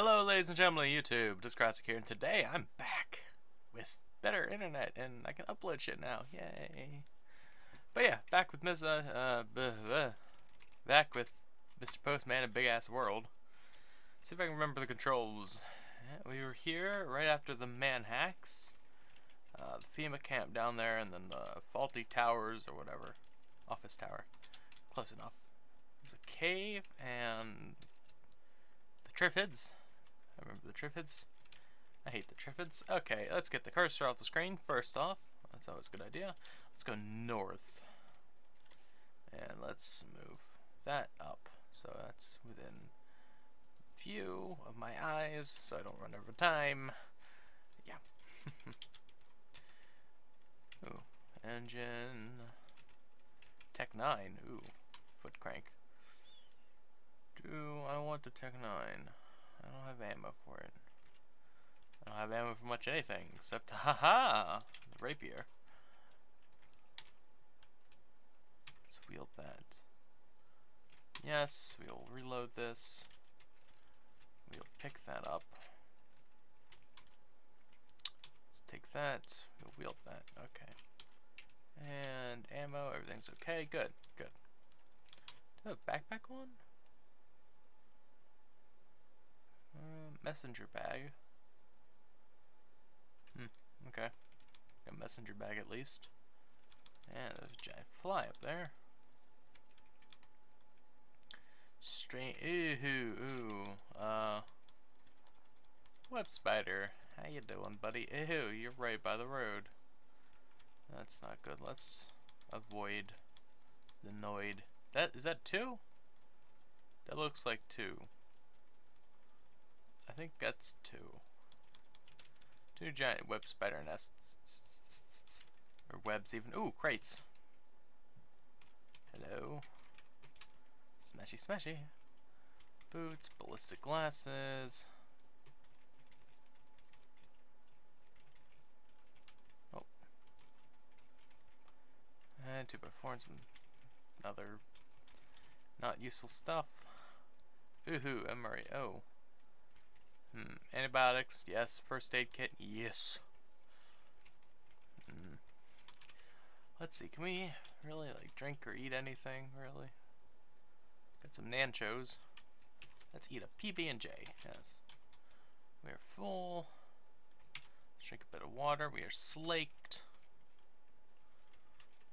Hello, ladies and gentlemen of YouTube. Just Kryostic here, and today I'm back with better internet, and I can upload shit now. Yay! But yeah, back with. Uh, back with Mr. Postman and Big Ass World. See if I can remember the controls. We were here right after the man hacks, uh, the FEMA camp down there, and then the faulty towers or whatever, office tower. Close enough. There's a cave and the Triffids. I remember the Triffids. I hate the Triffids. Okay, let's get the cursor off the screen first off. That's always a good idea. Let's go north. And let's move that up. So that's within view of my eyes so I don't run over time. Yeah. Ooh. Engine. Tech 9. Ooh. Foot crank. Do I want the Tech 9? I don't have ammo for it. I don't have ammo for much anything except, haha, rapier. Let's wield that. Yes, we'll reload this. We'll pick that up. Let's take that. We'll wield that. Okay. And ammo, everything's okay. Good, good. Do I have a backpack on? Uh, messenger bag. Hmm, okay. A messenger bag at least. And there's a giant fly up there. Strange. Ooh, ooh. Uh. Web spider. How you doing, buddy? Ew, you're right by the road. That's not good. Let's avoid the Noid. That is that two? That looks like two. I think that's two. Two giant web spider nests. Or webs even. Ooh, crates. Hello. Smashy smashy. Boots, ballistic glasses. Oh. And two by four and some other not useful stuff. Ooh, MRE. Oh. Hmm. Antibiotics, yes. First aid kit, yes. Hmm. Let's see, can we really like drink or eat anything, really? Got some nanchos. Let's eat a PB&J, yes. We are full. Let's drink a bit of water. We are slaked.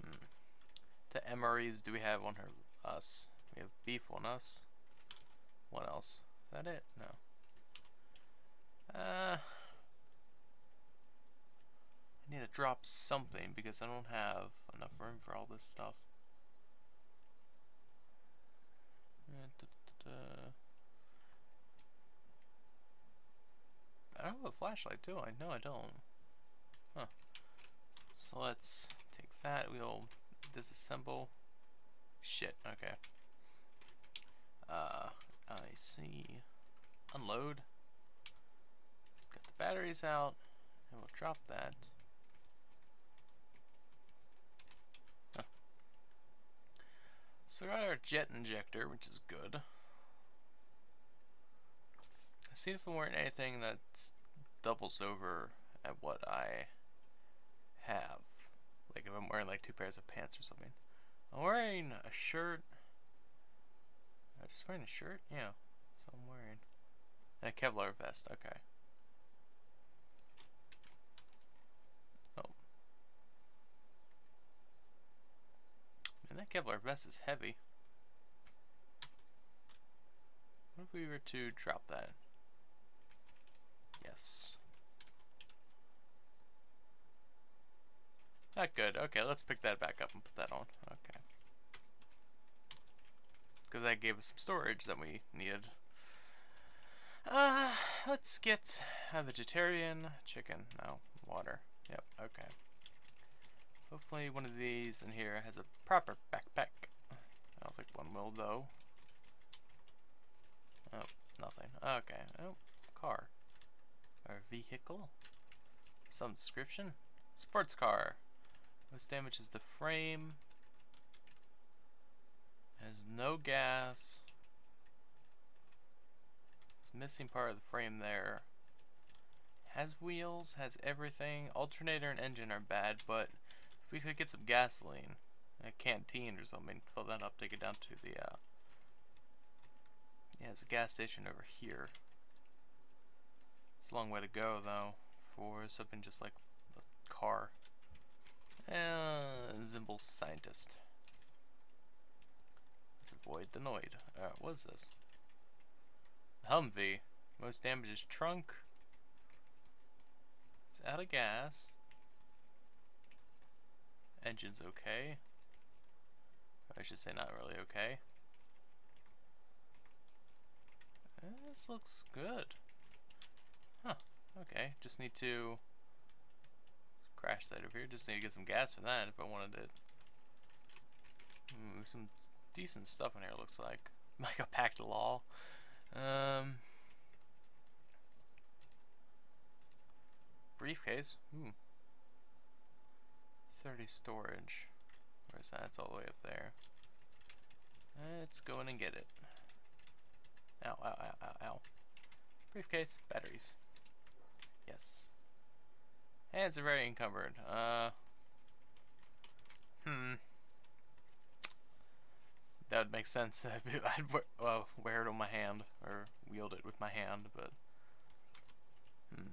Hmm. To MRE's, do we have on her us? We have beef on us. What else? Is that it? No. Uh, I need to drop something because I don't have enough room for all this stuff. I don't have a flashlight, do I? No, I don't. Huh. So let's take that. We'll disassemble. Shit, okay. Uh, I see. Unload batteries out, and we'll drop that. Huh. So we got our jet injector, which is good. I see if I'm wearing anything that doubles over at what I have. Like if I'm wearing like two pairs of pants or something. I'm wearing a shirt. I'm just wearing a shirt? Yeah. So I'm wearing. A Kevlar vest, okay. And that Kevlar vest is heavy. What if we were to drop that? Yes. Not good. Okay, let's pick that back up and put that on. Okay. Because that gave us some storage that we needed. Uh, let's get a vegetarian chicken. No, water. Yep, okay. Hopefully one of these in here has a proper backpack. I don't think one will though. Oh, nothing. Okay. Oh, car. Or vehicle. Some description. Sports car. Most damages the frame. Has no gas. It's missing part of the frame there. Has wheels, has everything. Alternator and engine are bad, but if we could get some gasoline, a canteen or something, fill that up, take it down to the, uh, yeah, there's a gas station over here. It's a long way to go, though, for something just like the car. Uh, Zombie Scientist. Let's avoid the Noid. Uh, what is this? Humvee. Most damage is trunk. It's out of gas. Engine's okay. I should say not really okay. This looks good. Huh. Okay. Just need to crash that over here. Just need to get some gas for that if I wanted it. Ooh, some decent stuff in here looks like. Like a packed law. Um, briefcase. Ooh. 30 storage. Where's that? It's all the way up there. Let's go in and get it. Ow, ow, ow, ow, ow. Briefcase, batteries. Yes. Hands are very encumbered. Uh, hmm. That would make sense. I'd wear, well, wear it on my hand, or wield it with my hand, but... Hmm.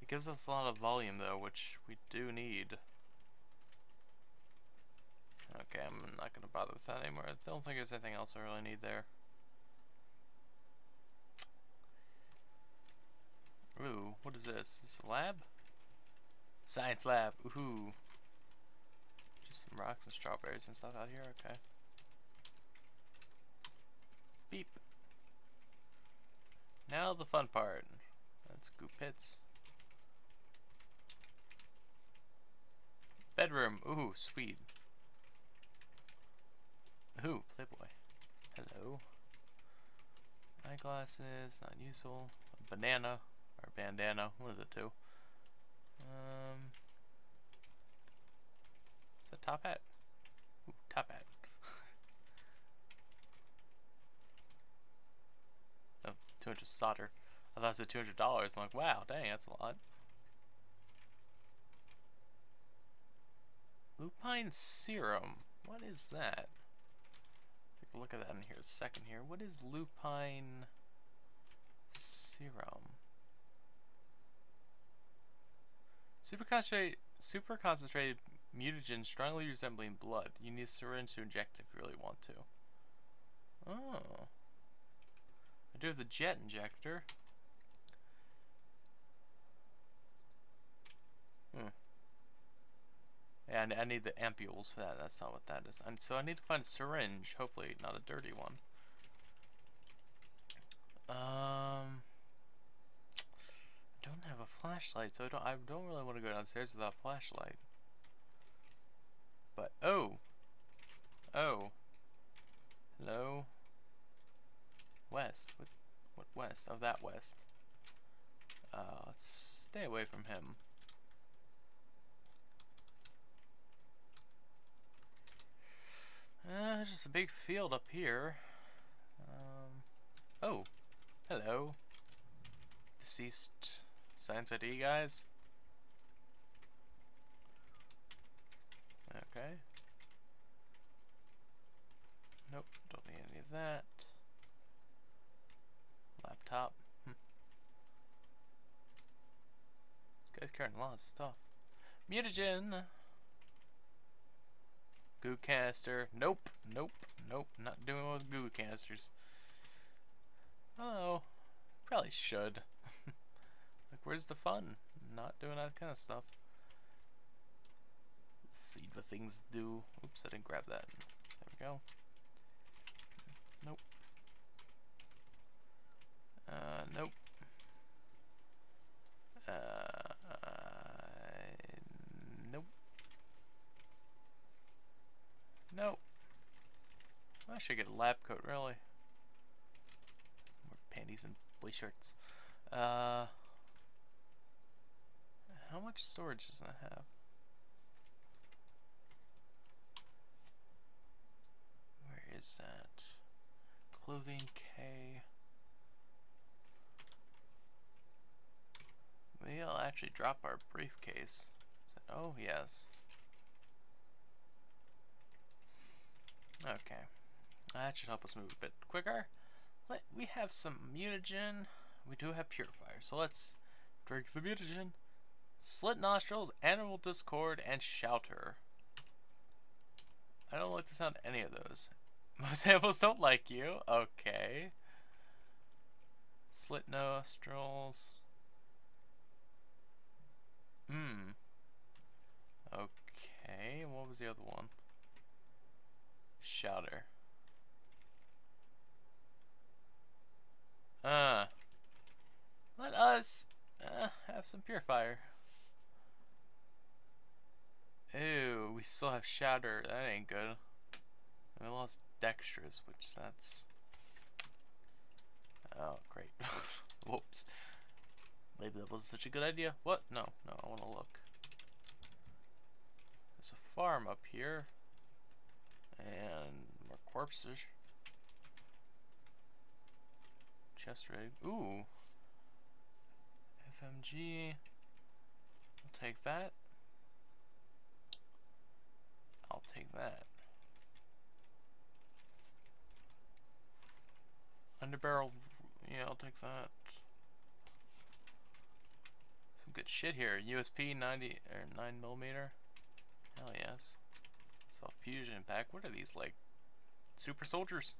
It gives us a lot of volume, though, which we do need. Okay, I'm not going to bother with that anymore. I don't think there's anything else I really need there. Ooh, what is this? Is this a lab? Science lab, ooh. Just some rocks and strawberries and stuff out here, okay. Beep. Now the fun part. Let's go pits. Bedroom, ooh, sweet. Ooh, Playboy. Hello. Eyeglasses, not useful. A banana. Or bandana. What is it, too? Um, it's a top hat. Ooh, top hat. oh, 200 solder. I thought it said $200. I'm like, wow, dang, that's a lot. Lupine serum. What is that? Take a look at that in here a second here. What is lupine serum? Super concentrated, super concentrated mutagen strongly resembling blood. You need a syringe to inject if you really want to. Oh. I do have the jet injector. Hmm. Yeah, I need the ampules for that. That's not what that is. And so I need to find a syringe. Hopefully not a dirty one. Um don't have a flashlight, so I don't I don't really want to go downstairs without a flashlight. But oh. Oh. Hello. West. What what west? Oh that west. Uh let's stay away from him. Uh, just a big field up here. Um, oh, hello. Deceased Science ID guys? Okay. Nope, don't need any of that. Laptop. Hm. This guy's carrying a lot of stuff. Mutagen! Goo canister. Nope, nope, nope. Not doing with goo canisters. Oh, probably should. Like, where's the fun? Not doing that kind of stuff. see what things do. Oops, I didn't grab that. There we go. Nope. Uh, nope. should get a lab coat, really. More panties and boy shirts. Uh, how much storage does that have? Where is that? Clothing K. We'll actually drop our briefcase. Oh, yes. Okay. That should help us move a bit quicker. Let, we have some mutagen. We do have purifier. So let's drink the mutagen. Slit nostrils, animal discord, and shouter. I don't like the sound of any of those. Most animals don't like you. Okay. Slit nostrils. Hmm. Okay, what was the other one? Shouter. Uh. Let us uh, have some purifier. Ew, we still have shatter. That ain't good. We lost dexterous, which that's. Oh, great. Whoops. Maybe that wasn't such a good idea. What? No, no, I want to look. There's a farm up here. And more corpses. Chest rig. Ooh. FMG. I'll take that. I'll take that. Underbarrel. Yeah, I'll take that. Some good shit here. USP 90 or 9 millimeter. Hell yes. Self fusion pack. What are these like? Super soldiers?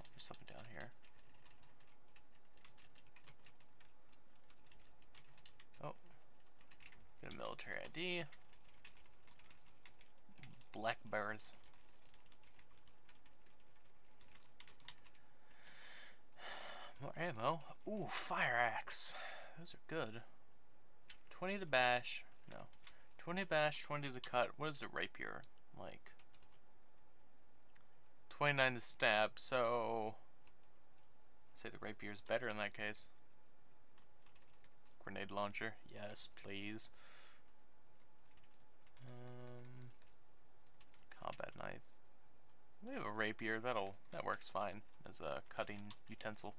Oh, there's something down here. Oh. Get a military ID. Black bears. More ammo. Ooh, fire axe. Those are good. 20 the bash. No. 20 bash, 20 the cut. What is the rapier? Like. 29 the stab, so. I'd say the rapier is better in that case. Grenade launcher. Yes, please. Um, combat knife. We have a rapier. That'll that works fine as a cutting utensil.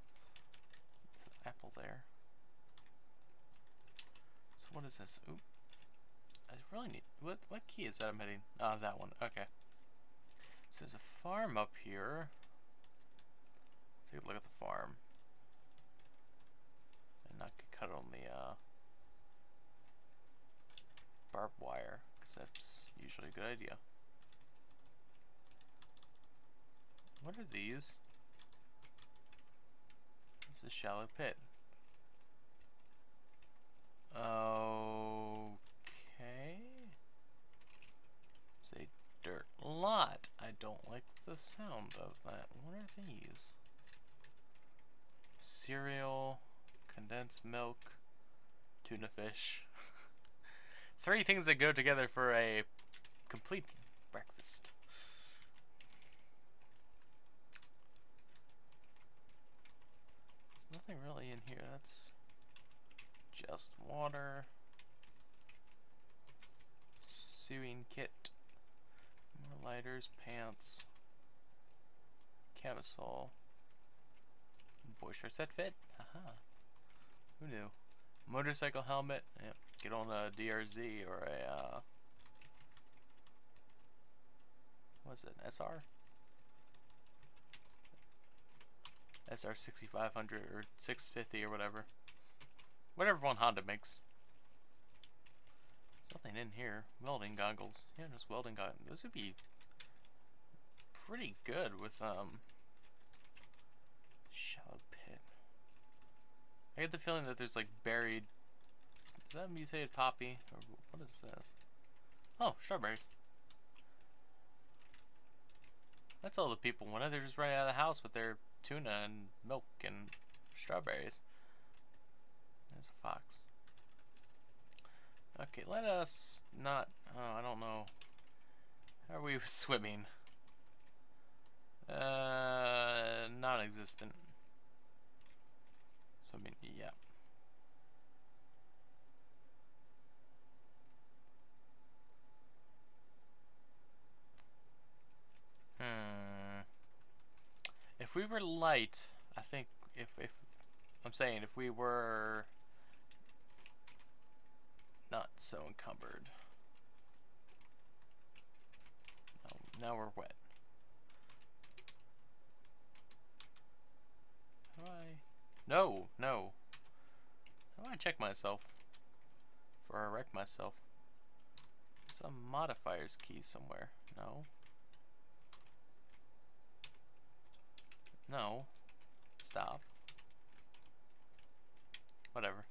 Apple there. So what is this? Oop. I really need what what key is that I'm hitting? Ah, oh, that one. Okay. So there's a farm up here. Let's take a look at the farm. And not cut on the uh, barbed wire, because that's usually a good idea. What are these? This is a shallow pit. Okay. It's a dirt lot. I don't like the sound of that. What are these? Cereal, condensed milk, tuna fish. Three things that go together for a complete breakfast. There's nothing really in here. That's just water. Sewing kit. More lighters, pants. Camisole. Boy shorts that fit? Haha. Who knew? Motorcycle helmet. Yep. Get on a DRZ or a, uh, what's it, SR? SR 6500 or 650 or whatever. Whatever one Honda makes. Something in here. Welding goggles. Yeah, just welding goggles. Those would be pretty good with, um, shallow pit. I get the feeling that there's like buried. Is that mutated poppy? Or what is this? Oh, strawberries. That's all the people wanted. They're just running out of the house with their tuna and milk and strawberries. There's a fox. Okay, let us not. Oh, I don't know. How are we swimming? Uh, non-existent. So I mean, yeah. Hmm. If we were light, I think if if I'm saying if we were not so encumbered. Oh, now we're wet. I... No, no. How do I check myself? Before I wreck myself. Some modifiers key somewhere. No. No. Stop. Whatever.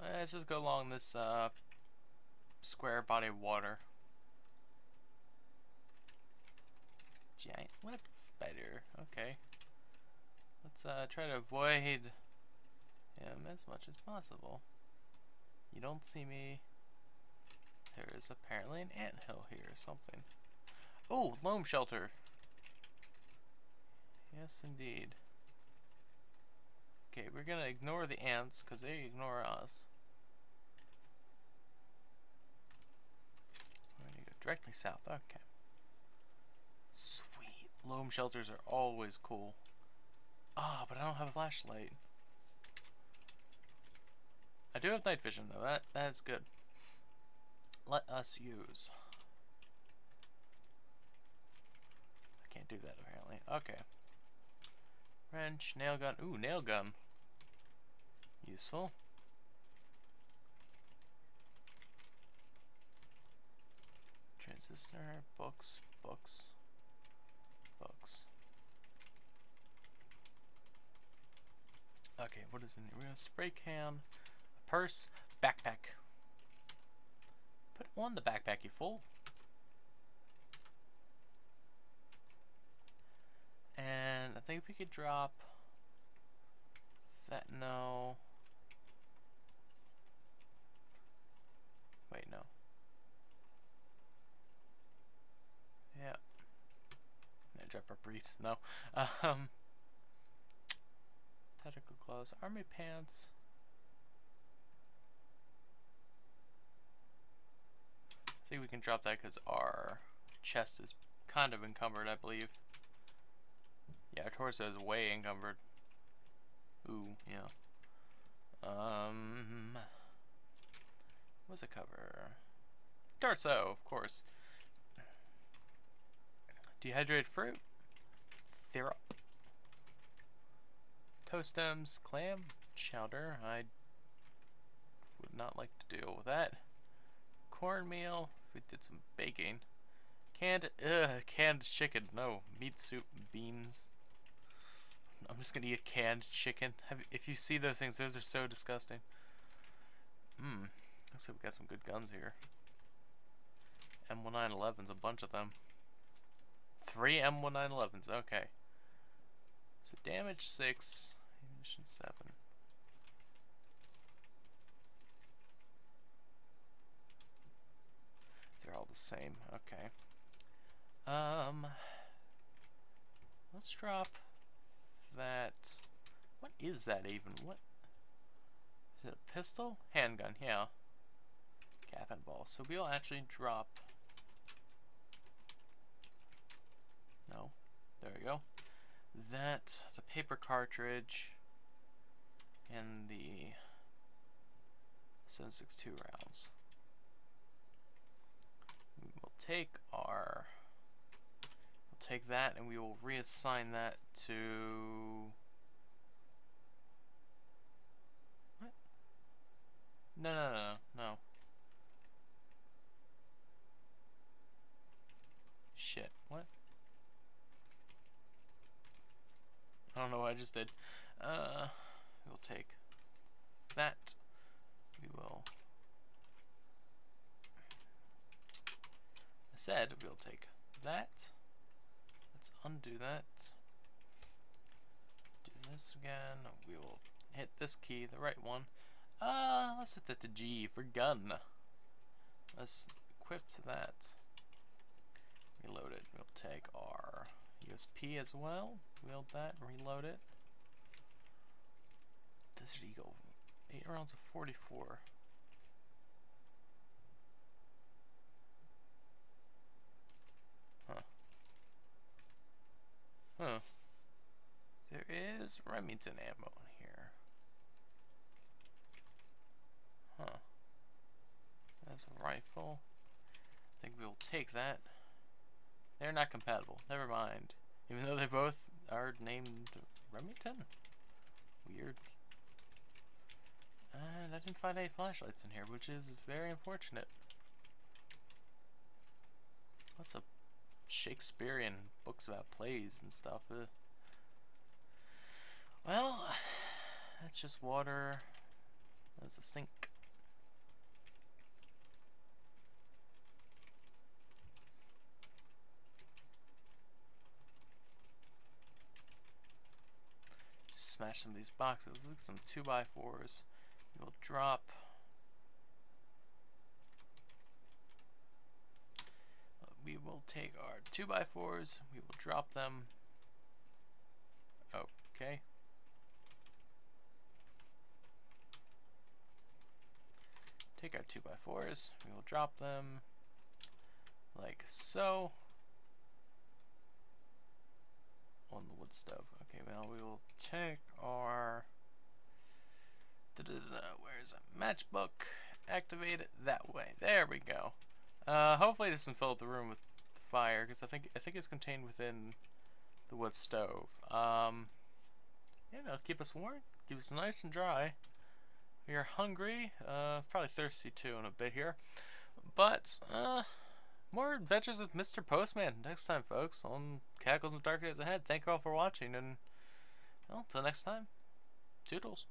Let's just go along this uh, square body of water. Giant what spider? Okay. Let's uh, try to avoid him as much as possible. You don't see me. There is apparently an ant hill here or something. Oh, LMOE shelter. Yes, indeed. Okay, we're gonna ignore the ants because they ignore us. We're gonna go directly south. Okay. Sweet. LMOE shelters are always cool. Ah, oh, but I don't have a flashlight. I do have night vision though. That that's good. Let us use. I can't do that apparently. Okay. Wrench, nail gun. Ooh, nail gun. Useful. Transistor, books, books, books. Okay, what is in here? We have a spray can, a purse, backpack. Put in the backpack, you fool. And I think we could drop that, no. Wait, no. Yeah. No, drop our briefs, no. Um, tactical clothes, army pants. I think we can drop that because our chest is kind of encumbered, I believe. Yeah, our torso is way encumbered. Ooh, yeah. Um, what's a cover? Torso, of course. Dehydrated fruit. Syrup. Toast stems, clam, chowder. I would not like to deal with that. Cornmeal. We did some baking. Canned, ugh, canned chicken. No, meat soup, beans. I'm just gonna eat canned chicken. Have, if you see those things, those are so disgusting. Hmm. Looks like we got some good guns here. M1911s, a bunch of them. Three M1911s, okay. So damage 6, ammunition 7. They're all the same, okay. Um, let's drop that... What is that even? What? Is it a pistol? Handgun, yeah. Cap and ball. So we'll actually drop... No. There we go. That, the paper cartridge, and the 762 rounds. We will take our we'll take that and we will reassign that to... What? No, no, no, no. Shit, what? I don't know what I just did. Uh, we'll take that. We will... I said we'll take that. Let's undo that. Do this again. We will hit this key, the right one. Uh, let's hit that to G for gun. Let's equip that. Reload it. We'll take our USP as well. Wield that, reload it. Desert Eagle. 8 rounds of 44. Huh. Huh. There is Remington ammo in here. Huh. has a rifle. I think we'll take that. They're not compatible. Never mind. Even though they both are named Remington. Weird. And I didn't find any flashlights in here, which is very unfortunate. Lots of Shakespearean books about plays and stuff. Uh, well, that's just water. There's a sink. Smash some of these boxes. Look, at some 2x4s. We'll drop. Uh, we will take our 2x4s. We will drop them. Okay. Take our 2x4s. We will drop them like so on the wood stove. Okay, well, we will take our. Da -da -da where's a matchbook? Activate it that way. There we go. Uh, hopefully this doesn't fill up the room with fire because I think I think it's contained within the wood stove. Um, you know, keep us warm, keep us nice and dry. We are hungry, uh, probably thirsty too in a bit here, but uh, more adventures with Mr. Postman next time, folks, on Cackles and Dark Days Ahead. Thank you all for watching, and, well, until next time, toodles.